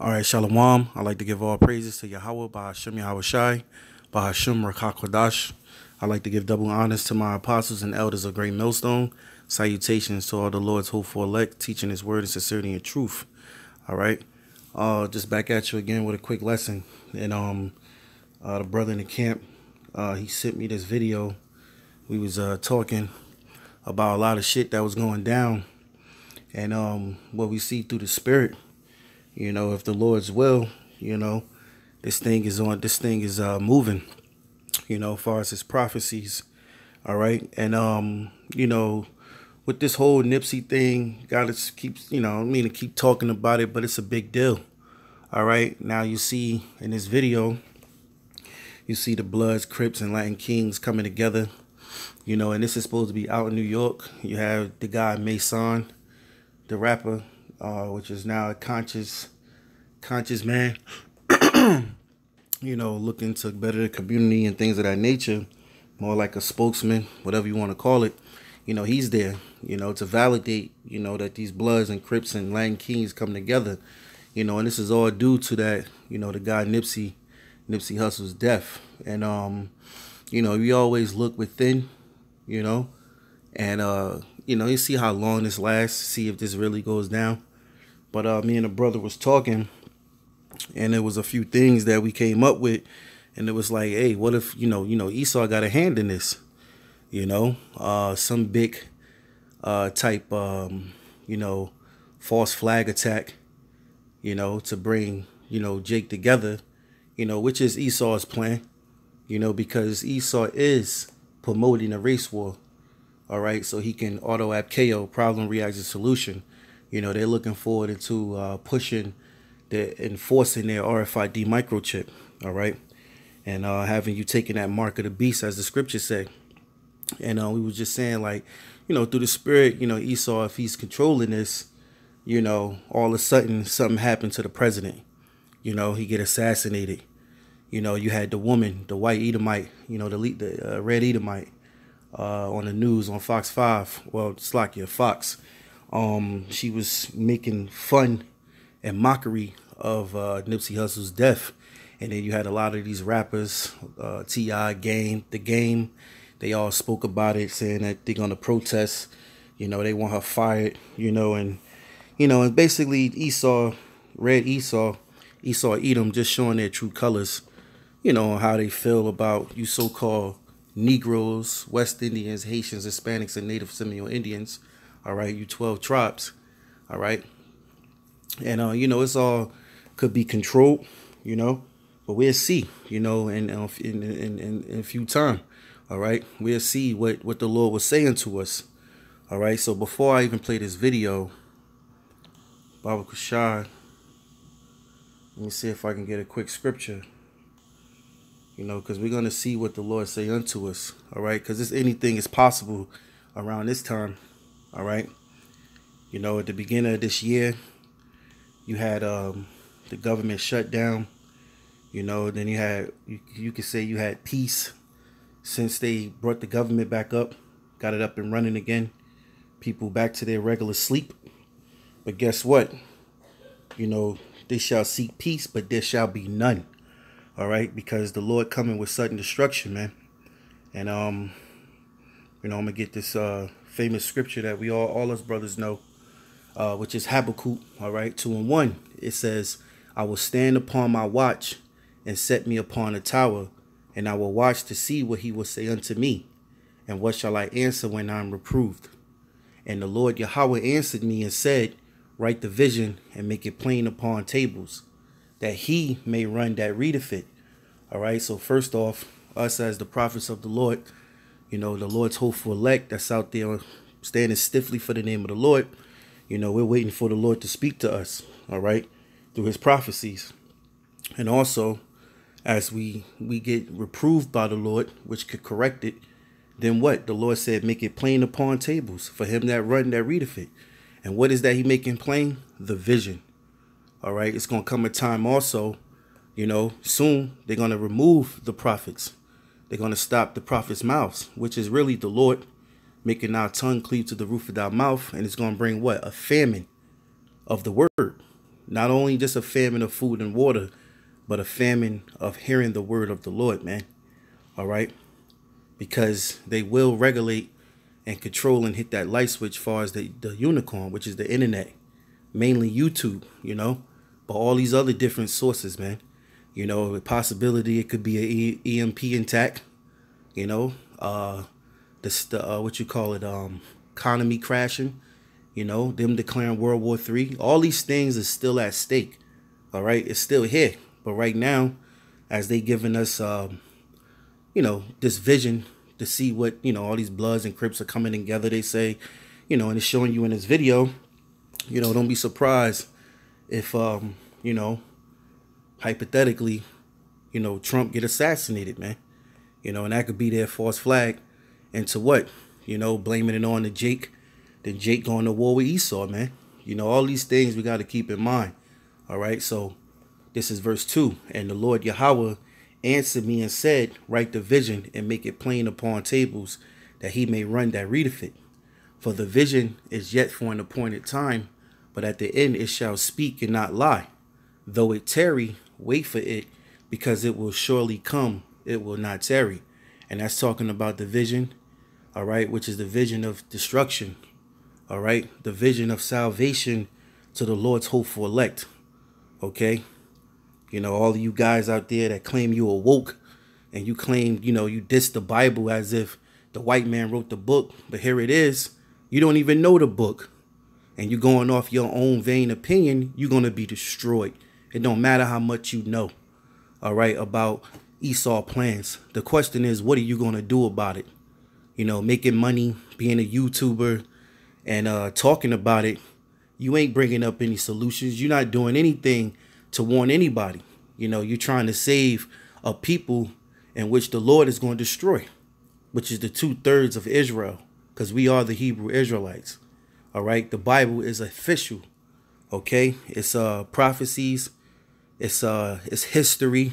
All right, Shalom. I'd like to give all praises to Yahweh, Bahashim Yahweh Shai, Bahashim Rakakwadash. I'd like to give double honors to my apostles and elders of Great Millstone. Salutations to all the Lord's hopeful elect, teaching his word in sincerity and truth. All right. Uh, just back at you again with a quick lesson. And um, uh, the brother in the camp, uh, he sent me this video. We was uh, talking about a lot of shit that was going down and um, what we see through the spirit you know, if the Lord's will, you know, this thing is on, this thing is uh, moving, you know, as far as his prophecies. All right. And, um, you know, with this whole Nipsey thing, gotta keep, you know, I mean to keep talking about it, but it's a big deal. All right. Now you see in this video, you see the Bloods, Crips, and Latin Kings coming together. You know, and this is supposed to be out in New York. You have the guy Mysonne, the rapper, uh, which is now a conscious, conscious man. you know, looking to better the community and things of that nature. More like a spokesman, whatever you want to call it. You know, he's there. You know, to validate. You know that these Bloods and Crips and Latin Kings come together. You know, and this is all due to that. You know, the guy Nipsey, Nipsey Hussle's death, and um, you know, we always look within. You know, and uh, you know, you see how long this lasts. See if this really goes down. But uh, me and a brother was talking, and there was a few things that we came up with, and it was like, hey, what if you know, you know, Esau got a hand in this, you know, uh, some big uh, type, um, you know, false flag attack, you know, to bring you know Jake together, you know, which is Esau's plan, you know, because Esau is promoting a race war, all right, so he can ordo ab chao problem reaction solution you know, they're looking forward to uh, pushing, the enforcing their RFID microchip. All right, and uh, having you taking that mark of the beast, as the scriptures say. And uh, we were just saying, like, you know, through the spirit, you know, Esau, if he's controlling this, you know, all of a sudden something happened to the president. You know, he get assassinated. You know, you had the woman, the white Edomite, you know, the the uh, red Edomite, uh, on the news on Fox Five. Well, it's like your Fox um, she was making fun and mockery of uh, Nipsey Hussle's death. And then you had a lot of these rappers, uh, T.I. Game, The Game, they all spoke about it, saying that they're going to protest. You know, they want her fired, you know, and, you know, and basically Esau, Red Esau, Esau Edom just showing their true colors, you know, how they feel about you so called Negroes, West Indians, Haitians, Hispanics, and Native Seminole Indians all right, you 12 tribes. All right. And, uh, you know, it's all could be controlled, you know, but we'll see, you know, in, in, in, in, in a few time. All right. We'll see what, what the Lord was saying to us. All right. So before I even play this video, Baba Kushar, let me see if I can get a quick scripture you know, because we're going to see what the Lord say unto us, all right? Because anything is possible around this time. All right. You know, at the beginning of this year, you had um, the government shut down. You know, then you had you, you could say you had peace since they brought the government back up, got it up and running again. People back to their regular sleep. But guess what? You know, they shall seek peace, but there shall be none. All right, because the Lord coming with sudden destruction, man. And um, you know, I'm gonna get this uh famous scripture that we all, all us brothers know, uh, which is Habakkuk, all right, 2 and 1. It says, I will stand upon my watch and set me upon a tower, and I will watch to see what he will say unto me, and what shall I answer when I am reproved. And the Lord Yahweh answered me and said, Write the vision and make it plain upon tables, that he may run that readeth it. All right, so first off, us as the prophets of the Lord, you know, the Lord's hopeful elect that's out there standing stiffly for the name of the Lord. You know, we're waiting for the Lord to speak to us, all right, through his prophecies. And also, as we we get reproved by the Lord, which could correct it, then what? The Lord said, make it plain upon tables for him that run that readeth it. And what is that he making plain? The vision. All right. It's gonna come a time also, you know, soon they're gonna remove the prophets they're going to stop the prophet's mouths, which is really the Lord making our tongue cleave to the roof of our mouth. And it's going to bring what? A famine of the word. Not only just a famine of food and water, but a famine of hearing the word of the Lord, man. All right? Because they will regulate and control and hit that light switch far as the, the unicorn, which is the internet, mainly YouTube, you know, but all these other different sources, man. You know, a possibility it could be a EMP attack, you know, uh, the, the uh, what you call it, um, economy crashing, you know, them declaring World War Three. All these things are still at stake. All right, it's still here, but right now, as they giving us, um, you know, this vision to see what you know all these Bloods and Crips are coming together. They say, you know, and it's showing you in this video. You know, don't be surprised if um, you know, hypothetically, you know, Trump get assassinated, man. You know, and that could be their false flag. And to what? You know, blaming it on the Jake, then Jake going to war with Esau, man. You know, all these things we got to keep in mind. All right, so this is verse 2. And the Lord Yahweh answered me and said, Write the vision and make it plain upon tables, that he may run that readeth it. For the vision is yet for an appointed time, but at the end it shall speak and not lie. Though it tarry, wait for it, because it will surely come, it will not tarry. And that's talking about the vision, all right, which is the vision of destruction, all right, the vision of salvation to the Lord's hopeful elect, okay? You know, all you guys out there that claim you awoke and you claim, you know, you diss the Bible as if the white man wrote the book, but here it is. You don't even know the book. And you're going off your own vain opinion, you're going to be destroyed. It don't matter how much you know, all right, about Esau plans. The question is, what are you going to do about it? You know, making money, being a YouTuber, and uh, talking about it, you ain't bringing up any solutions. You're not doing anything to warn anybody. You know, you're trying to save a people in which the Lord is going to destroy, which is the two thirds of Israel, because we are the Hebrew Israelites. All right, the Bible is official. Okay, it's uh prophecies, it's uh it's history,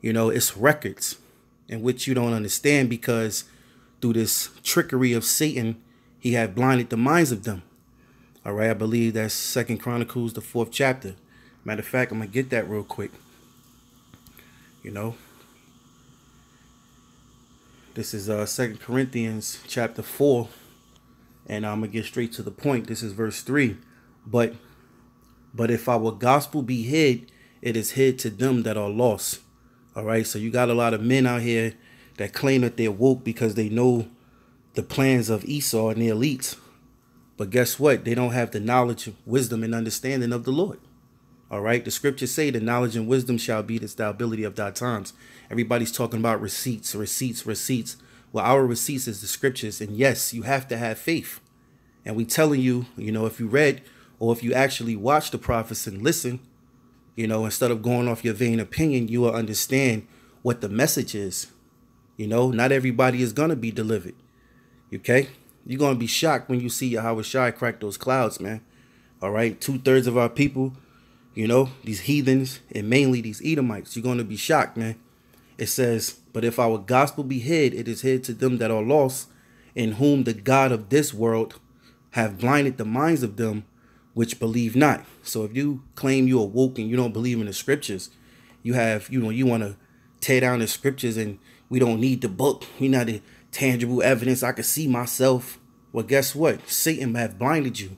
you know, it's records in which you don't understand because through this trickery of Satan, he had blinded the minds of them. All right, I believe that's Second Chronicles, the fourth chapter. Matter of fact, I'm gonna get that real quick. You know, this is uh Second Corinthians chapter four, and I'm gonna get straight to the point. This is verse three. But, but if our gospel be hid, it is hid to them that are lost. All right, so you got a lot of men out here that claim that they're woke because they know the plans of Esau and the elites. But guess what? They don't have the knowledge, wisdom, and understanding of the Lord. All right. The scriptures say the knowledge and wisdom shall be the stability of thy times. Everybody's talking about receipts, receipts, receipts. Well, our receipts is the scriptures. And yes, you have to have faith. And we telling you, you know, if you read or if you actually watch the prophets and listen, you know, instead of going off your vain opinion, you will understand what the message is. You know, not everybody is going to be delivered. Okay? You're going to be shocked when you see Yahweh Shai crack those clouds, man. All right? Two thirds of our people you know, these heathens and mainly these Edomites. You're going to be shocked, man. It says, But if our gospel be hid, it is hid to them that are lost, in whom the God of this world have blinded the minds of them which believe not. So if you claim you are woke and you don't believe in the scriptures, you have, you know, you want to tear down the scriptures and we don't need the book. We not the tangible evidence. I can see myself. Well, guess what? Satan have blinded you.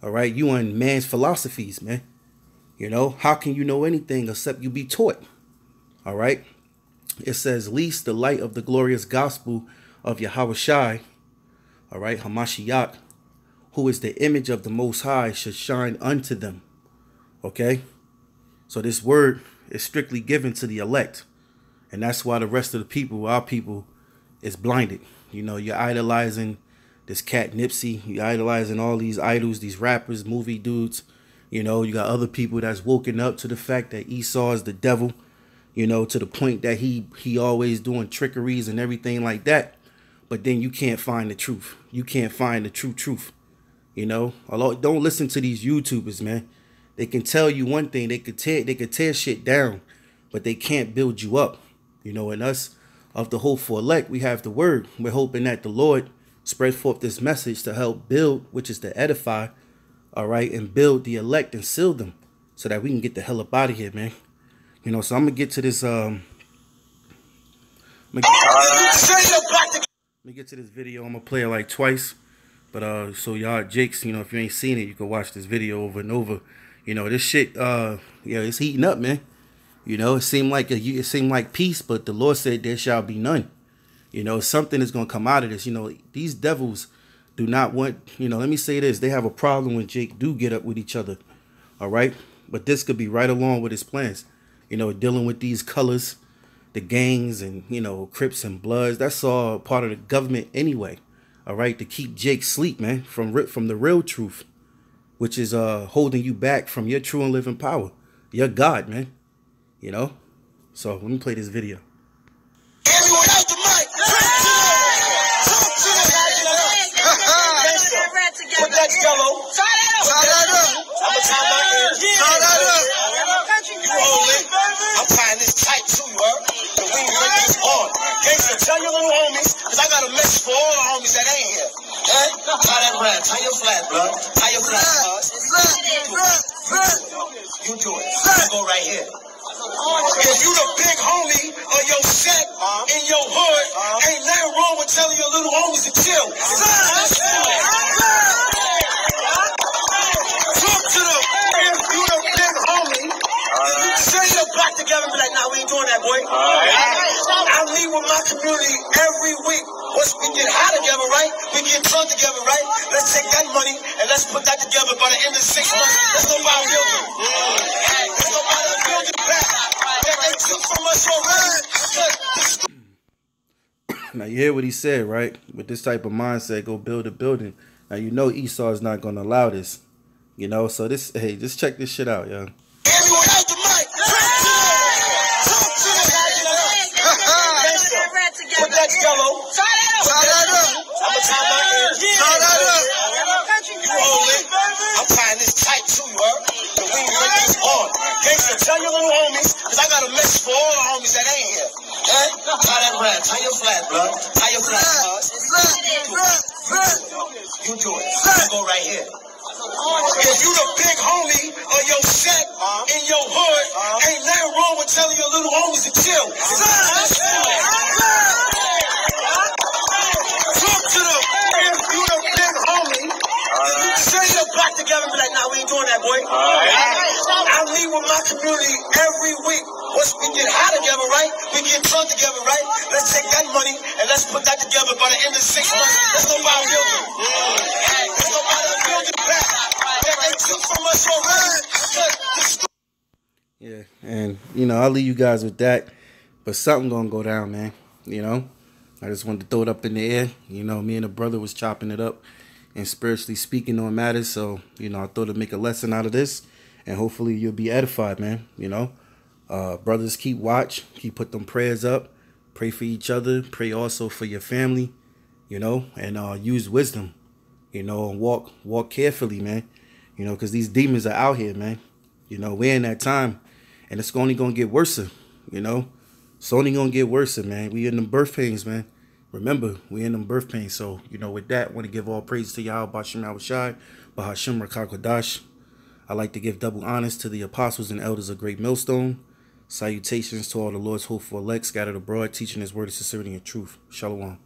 All right. You on man's philosophies, man. You know, how can you know anything except you be taught? All right. It says, least the light of the glorious gospel of Yahweh Shai, all right, Hamashiach, who is the image of the Most High, should shine unto them. Okay. So this word is strictly given to the elect. And that's why the rest of the people, our people, is blinded. You know, you're idolizing this cat Nipsey, you're idolizing all these idols, these rappers, movie dudes you know, you got other people that's woken up to the fact that Esau is the devil, you know, to the point that he he always doing trickeries and everything like that. But then you can't find the truth. You can't find the true truth. You know, don't listen to these YouTubers, man. They can tell you one thing, they could tear they could tear shit down, but they can't build you up. You know, and us of the hopeful elect, we have the word. We're hoping that the Lord spread forth this message to help build, which is to edify, all right, and build the elect and seal them so that we can get the hell up out of here, man. You know, so I'm gonna get to this. Um, I'm gonna let me get to this video. I'm gonna play it like twice, but uh, so y'all, Jakes, you know, if you ain't seen it, you can watch this video over and over. You know, this shit, uh, yeah, it's heating up, man. You know, it seemed like a, it seemed like peace, but the Lord said there shall be none. You know, something is gonna come out of this. You know, these devils do not want. You know, let me say this: they have a problem when Jake do get up with each other. All right, but this could be right along with his plans. You know, dealing with these colors, the gangs, and you know, Crips and Bloods. That's all part of the government anyway. All right, to keep Jake sleep, man, from from the real truth, which is uh holding you back from your true and living power, your God, man. You know? So let me play this video. Everyone out the mic. Talk to them. Put that yellow. Tie that up. I'ma tie my ears. Tie that up. You hold it. I'm tying this tight too, you heard? The wing ring is on. Gangsta, tell your little homies, cause I got a message for all the homies that ain't here. Eh? Tie that rap. Tie your flat, bro. Tie your flat, cuz. You do it. You go right here. If you the big homie of your set in your hood, ain't nothing wrong with telling your little homies to chill. Talk to them. If you the big homie, say your back together and be like, nah, we ain't doing that, boy. Meet with my community every week. Once we get high together, right? We get drunk together, right? Let's take that money and let's put that together by the end of six months. Let's go buy a building. Let's go buy that building back that they took from us already. Now you hear what he said, right? With this type of mindset, go build a building. Now you know Esau is not gonna allow this. You know, so this hey, just check this shit out, yo. Everyone out the mic. Talk to them. Put that yellow. Tie that up. I'ma tie my ears. Tie that up. You hold it. I'm tying this tight too, you heard? Ring on. Gangsta, tell your little homies, cause I got a message for all the homies that ain't here. Eh? Tie that rap. Tie your flat, bro. Tie your flat, cuz. You do it. You go right here. If you the big homie of your set in your hood, ain't nothing wrong with telling your little homies to chill. Talk to them. If you the big homie, say your back together and be like, nah, we ain't doing that, boy. With my community every week. Once we get high together, right? We get drunk together, right? Let's take that money and let's put that together by the end of six months. Let's go buy a building. Let's go buy that building back that they took from us already. Yeah, and you know, I'll leave you guys with that. But something gonna go down, man. You know? I just wanted to throw it up in the air. You know, me and the brother was chopping it up and spiritually speaking on matters. So, you know, I thought to make a lesson out of this. And hopefully you'll be edified, man. You know? Uh brothers keep watch, keep put them prayers up, pray for each other, pray also for your family, you know, and uh use wisdom, you know, and walk walk carefully, man. You know, because these demons are out here, man. You know, we're in that time, and it's only gonna get worse. You know, it's only gonna get worse, man. We in them birth pains, man. Remember, we in them birth pains. So, you know, with that, want to give all praise to Yahweh Bashim Shai, Bahashim Rakakwadash. I like to give double honors to the apostles and elders of Great Millstone. Salutations to all the Lord's hopeful elect scattered abroad, teaching his word of sincerity and truth. Shalom.